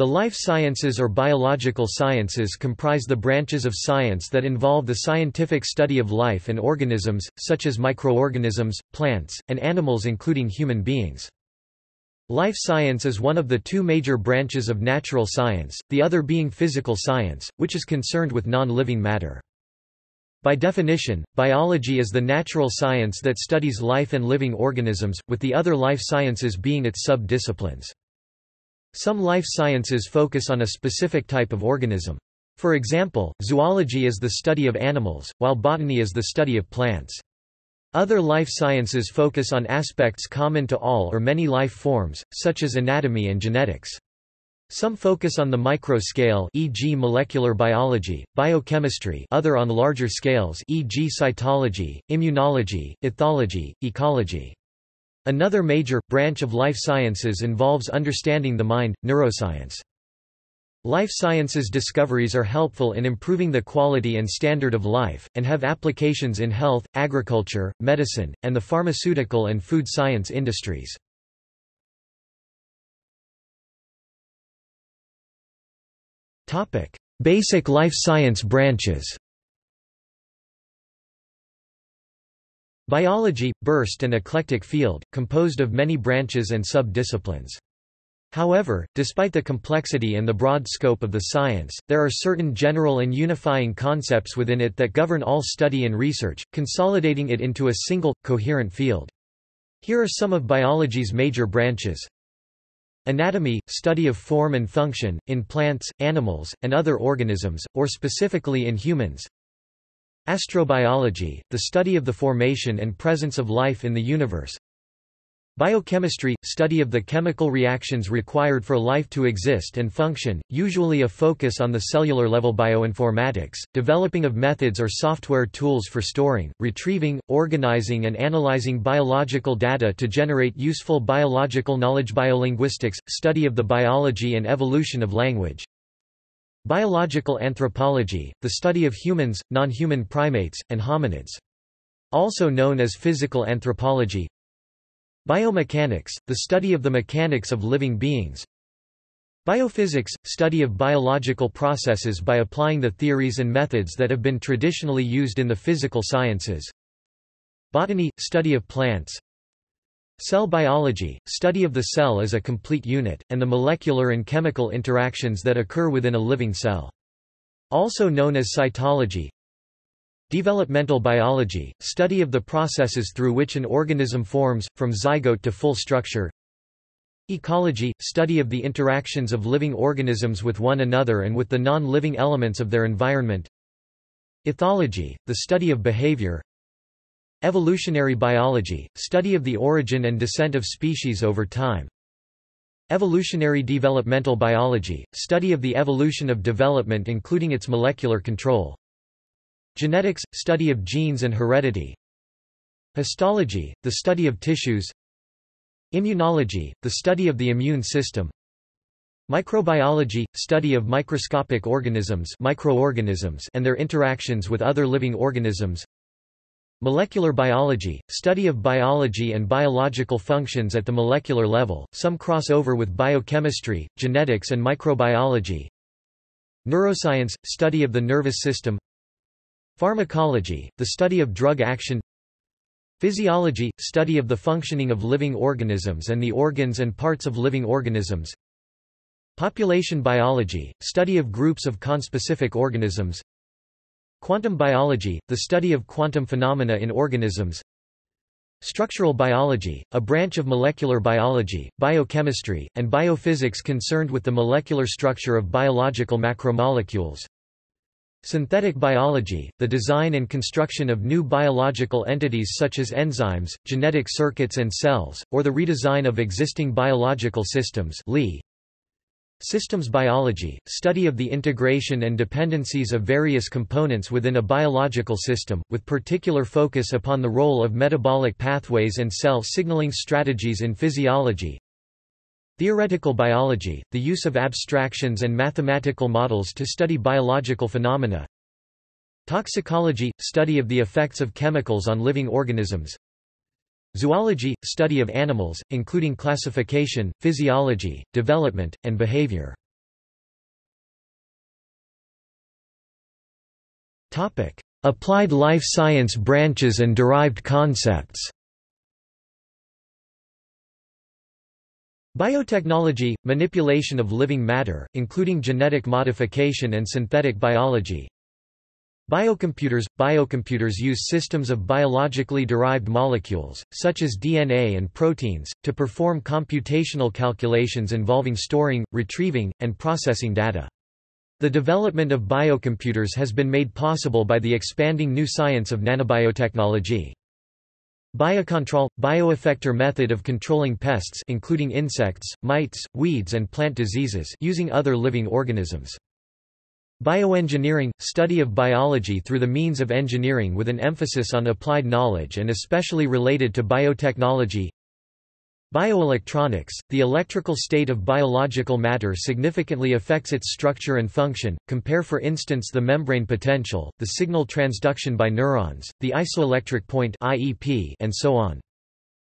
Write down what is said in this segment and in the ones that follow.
The life sciences or biological sciences comprise the branches of science that involve the scientific study of life and organisms, such as microorganisms, plants, and animals including human beings. Life science is one of the two major branches of natural science, the other being physical science, which is concerned with non-living matter. By definition, biology is the natural science that studies life and living organisms, with the other life sciences being its sub-disciplines. Some life sciences focus on a specific type of organism. For example, zoology is the study of animals, while botany is the study of plants. Other life sciences focus on aspects common to all or many life forms, such as anatomy and genetics. Some focus on the micro scale e.g. molecular biology, biochemistry other on larger scales e.g. cytology, immunology, ethology, ecology. Another major, branch of life sciences involves understanding the mind, neuroscience. Life sciences discoveries are helpful in improving the quality and standard of life, and have applications in health, agriculture, medicine, and the pharmaceutical and food science industries. Basic life science branches Biology, burst and eclectic field, composed of many branches and sub-disciplines. However, despite the complexity and the broad scope of the science, there are certain general and unifying concepts within it that govern all study and research, consolidating it into a single, coherent field. Here are some of biology's major branches. Anatomy, study of form and function, in plants, animals, and other organisms, or specifically in humans. Astrobiology, the study of the formation and presence of life in the universe. Biochemistry, study of the chemical reactions required for life to exist and function, usually a focus on the cellular level bioinformatics, developing of methods or software tools for storing, retrieving, organizing and analyzing biological data to generate useful biological knowledge biolinguistics, study of the biology and evolution of language. Biological anthropology, the study of humans, non-human primates, and hominids. Also known as physical anthropology. Biomechanics, the study of the mechanics of living beings. Biophysics, study of biological processes by applying the theories and methods that have been traditionally used in the physical sciences. Botany, study of plants. Cell biology, study of the cell as a complete unit, and the molecular and chemical interactions that occur within a living cell. Also known as cytology. Developmental biology, study of the processes through which an organism forms, from zygote to full structure. Ecology, study of the interactions of living organisms with one another and with the non-living elements of their environment. Ethology, the study of behavior, Evolutionary biology, study of the origin and descent of species over time. Evolutionary developmental biology, study of the evolution of development including its molecular control. Genetics, study of genes and heredity. Histology, the study of tissues. Immunology, the study of the immune system. Microbiology, study of microscopic organisms, microorganisms and their interactions with other living organisms. Molecular biology, study of biology and biological functions at the molecular level, some cross over with biochemistry, genetics and microbiology. Neuroscience, study of the nervous system. Pharmacology, the study of drug action. Physiology, study of the functioning of living organisms and the organs and parts of living organisms. Population biology, study of groups of conspecific organisms. Quantum biology, the study of quantum phenomena in organisms Structural biology, a branch of molecular biology, biochemistry, and biophysics concerned with the molecular structure of biological macromolecules. Synthetic biology, the design and construction of new biological entities such as enzymes, genetic circuits and cells, or the redesign of existing biological systems Lee. Systems biology, study of the integration and dependencies of various components within a biological system, with particular focus upon the role of metabolic pathways and cell signaling strategies in physiology. Theoretical biology, the use of abstractions and mathematical models to study biological phenomena. Toxicology, study of the effects of chemicals on living organisms. Zoology – study of animals, including classification, physiology, development, and behavior. Applied life science branches and derived concepts. Biotechnology – manipulation of living matter, including genetic modification and synthetic biology. Biocomputers – Biocomputers use systems of biologically derived molecules, such as DNA and proteins, to perform computational calculations involving storing, retrieving, and processing data. The development of biocomputers has been made possible by the expanding new science of nanobiotechnology. Biocontrol – bioeffector method of controlling pests including insects, mites, weeds and plant diseases using other living organisms. Bioengineering – study of biology through the means of engineering with an emphasis on applied knowledge and especially related to biotechnology Bioelectronics – The electrical state of biological matter significantly affects its structure and function, compare for instance the membrane potential, the signal transduction by neurons, the isoelectric point and so on.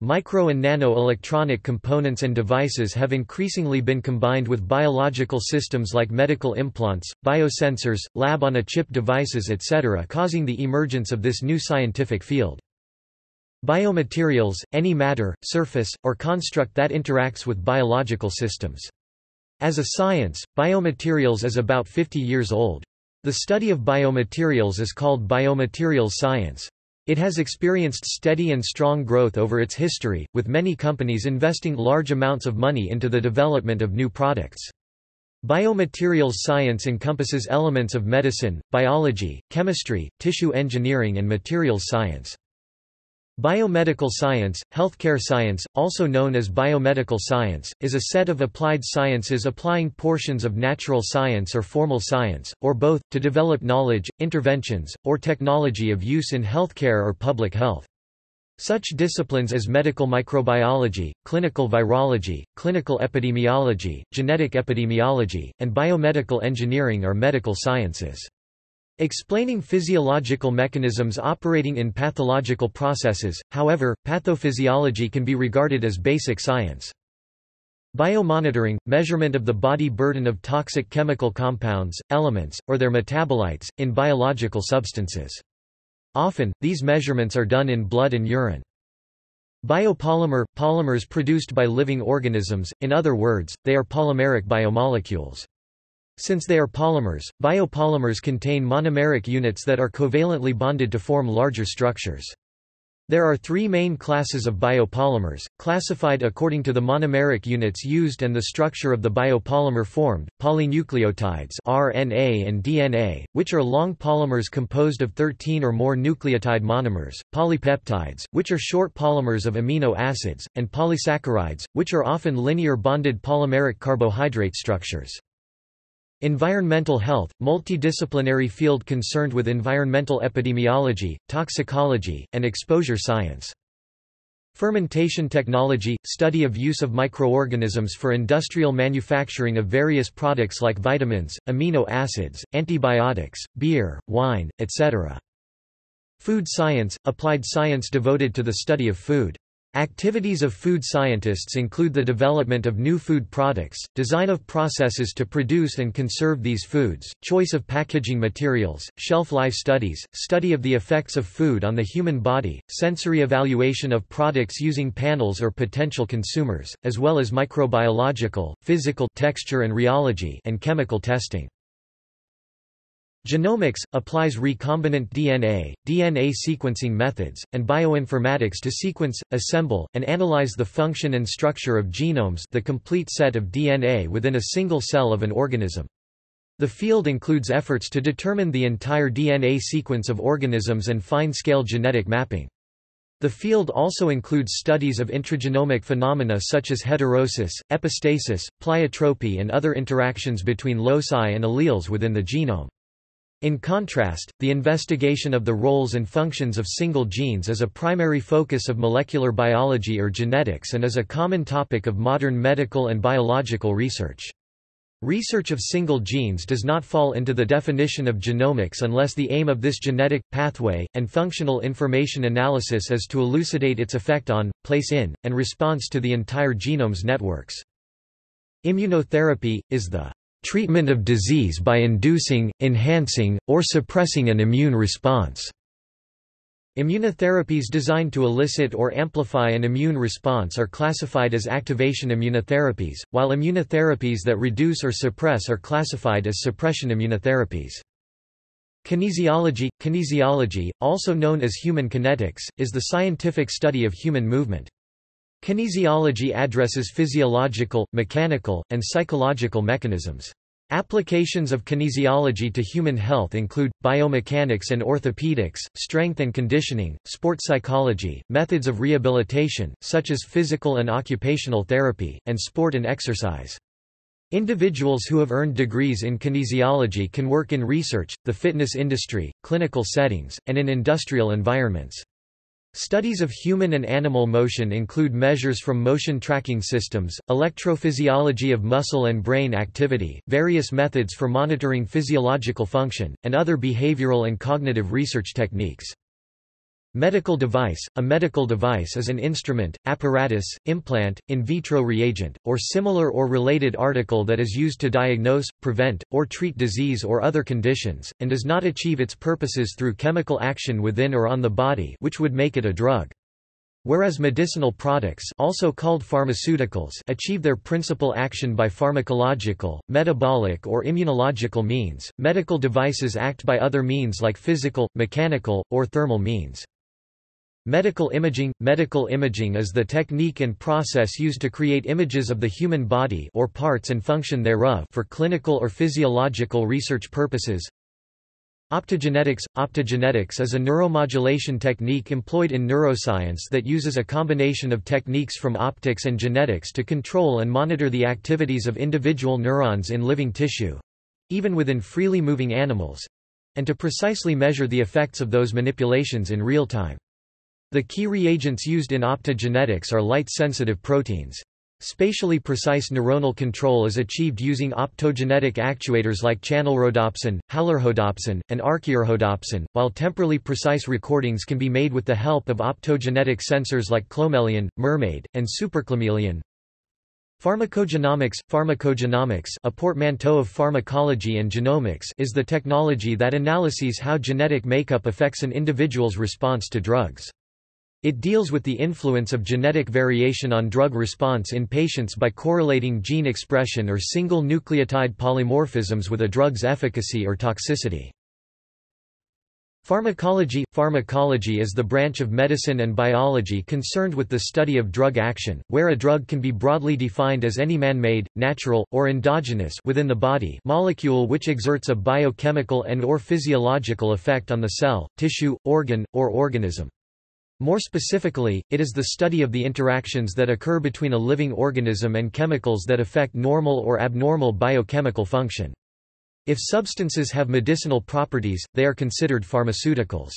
Micro and nano-electronic components and devices have increasingly been combined with biological systems like medical implants, biosensors, lab-on-a-chip devices etc. causing the emergence of this new scientific field. Biomaterials, any matter, surface, or construct that interacts with biological systems. As a science, biomaterials is about 50 years old. The study of biomaterials is called biomaterials science. It has experienced steady and strong growth over its history, with many companies investing large amounts of money into the development of new products. Biomaterials science encompasses elements of medicine, biology, chemistry, tissue engineering and materials science. Biomedical science, healthcare science, also known as biomedical science, is a set of applied sciences applying portions of natural science or formal science, or both, to develop knowledge, interventions, or technology of use in healthcare or public health. Such disciplines as medical microbiology, clinical virology, clinical epidemiology, genetic epidemiology, and biomedical engineering are medical sciences. Explaining physiological mechanisms operating in pathological processes, however, pathophysiology can be regarded as basic science. Biomonitoring – measurement of the body burden of toxic chemical compounds, elements, or their metabolites, in biological substances. Often, these measurements are done in blood and urine. Biopolymer – polymers produced by living organisms, in other words, they are polymeric biomolecules. Since they are polymers, biopolymers contain monomeric units that are covalently bonded to form larger structures. There are three main classes of biopolymers, classified according to the monomeric units used and the structure of the biopolymer formed, polynucleotides RNA and DNA, which are long polymers composed of 13 or more nucleotide monomers, polypeptides, which are short polymers of amino acids, and polysaccharides, which are often linear bonded polymeric carbohydrate structures. Environmental health, multidisciplinary field concerned with environmental epidemiology, toxicology, and exposure science. Fermentation technology – study of use of microorganisms for industrial manufacturing of various products like vitamins, amino acids, antibiotics, beer, wine, etc. Food science – applied science devoted to the study of food. Activities of food scientists include the development of new food products, design of processes to produce and conserve these foods, choice of packaging materials, shelf life studies, study of the effects of food on the human body, sensory evaluation of products using panels or potential consumers, as well as microbiological, physical texture and rheology and chemical testing. Genomics – applies recombinant DNA, DNA sequencing methods, and bioinformatics to sequence, assemble, and analyze the function and structure of genomes the complete set of DNA within a single cell of an organism. The field includes efforts to determine the entire DNA sequence of organisms and fine-scale genetic mapping. The field also includes studies of intragenomic phenomena such as heterosis, epistasis, pleiotropy and other interactions between loci and alleles within the genome. In contrast, the investigation of the roles and functions of single genes is a primary focus of molecular biology or genetics and is a common topic of modern medical and biological research. Research of single genes does not fall into the definition of genomics unless the aim of this genetic, pathway, and functional information analysis is to elucidate its effect on, place in, and response to the entire genome's networks. Immunotherapy, is the treatment of disease by inducing, enhancing, or suppressing an immune response. Immunotherapies designed to elicit or amplify an immune response are classified as activation immunotherapies, while immunotherapies that reduce or suppress are classified as suppression immunotherapies. Kinesiology Kinesiology, also known as human kinetics, is the scientific study of human movement. Kinesiology addresses physiological, mechanical, and psychological mechanisms. Applications of kinesiology to human health include, biomechanics and orthopedics, strength and conditioning, sport psychology, methods of rehabilitation, such as physical and occupational therapy, and sport and exercise. Individuals who have earned degrees in kinesiology can work in research, the fitness industry, clinical settings, and in industrial environments. Studies of human and animal motion include measures from motion tracking systems, electrophysiology of muscle and brain activity, various methods for monitoring physiological function, and other behavioral and cognitive research techniques. Medical device – A medical device is an instrument, apparatus, implant, in vitro reagent, or similar or related article that is used to diagnose, prevent, or treat disease or other conditions, and does not achieve its purposes through chemical action within or on the body which would make it a drug. Whereas medicinal products also called pharmaceuticals achieve their principal action by pharmacological, metabolic or immunological means, medical devices act by other means like physical, mechanical, or thermal means. Medical imaging – Medical imaging is the technique and process used to create images of the human body or parts and function thereof for clinical or physiological research purposes. Optogenetics – Optogenetics is a neuromodulation technique employed in neuroscience that uses a combination of techniques from optics and genetics to control and monitor the activities of individual neurons in living tissue—even within freely moving animals—and to precisely measure the effects of those manipulations in real time. The key reagents used in optogenetics are light-sensitive proteins. Spatially precise neuronal control is achieved using optogenetic actuators like channelrhodopsin, halorhodopsin, and archaeorhodopsin, while temporally precise recordings can be made with the help of optogenetic sensors like Clomeleon, mermaid, and SuperClomeleon. Pharmacogenomics Pharmacogenomics a portmanteau of pharmacology and genomics is the technology that analyses how genetic makeup affects an individual's response to drugs. It deals with the influence of genetic variation on drug response in patients by correlating gene expression or single nucleotide polymorphisms with a drug's efficacy or toxicity. Pharmacology Pharmacology is the branch of medicine and biology concerned with the study of drug action, where a drug can be broadly defined as any man-made, natural, or endogenous within the body molecule which exerts a biochemical and or physiological effect on the cell, tissue, organ, or organism. More specifically, it is the study of the interactions that occur between a living organism and chemicals that affect normal or abnormal biochemical function. If substances have medicinal properties, they are considered pharmaceuticals.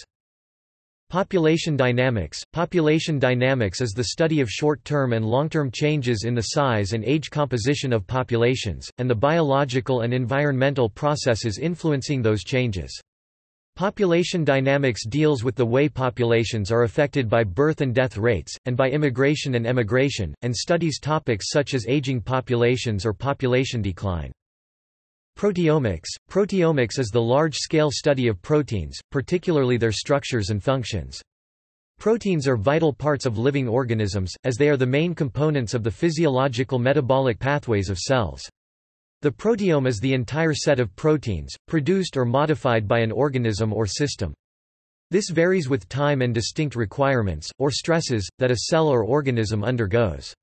Population dynamics Population dynamics is the study of short-term and long-term changes in the size and age composition of populations, and the biological and environmental processes influencing those changes. Population dynamics deals with the way populations are affected by birth and death rates, and by immigration and emigration, and studies topics such as aging populations or population decline. Proteomics Proteomics is the large-scale study of proteins, particularly their structures and functions. Proteins are vital parts of living organisms, as they are the main components of the physiological metabolic pathways of cells. The proteome is the entire set of proteins, produced or modified by an organism or system. This varies with time and distinct requirements, or stresses, that a cell or organism undergoes.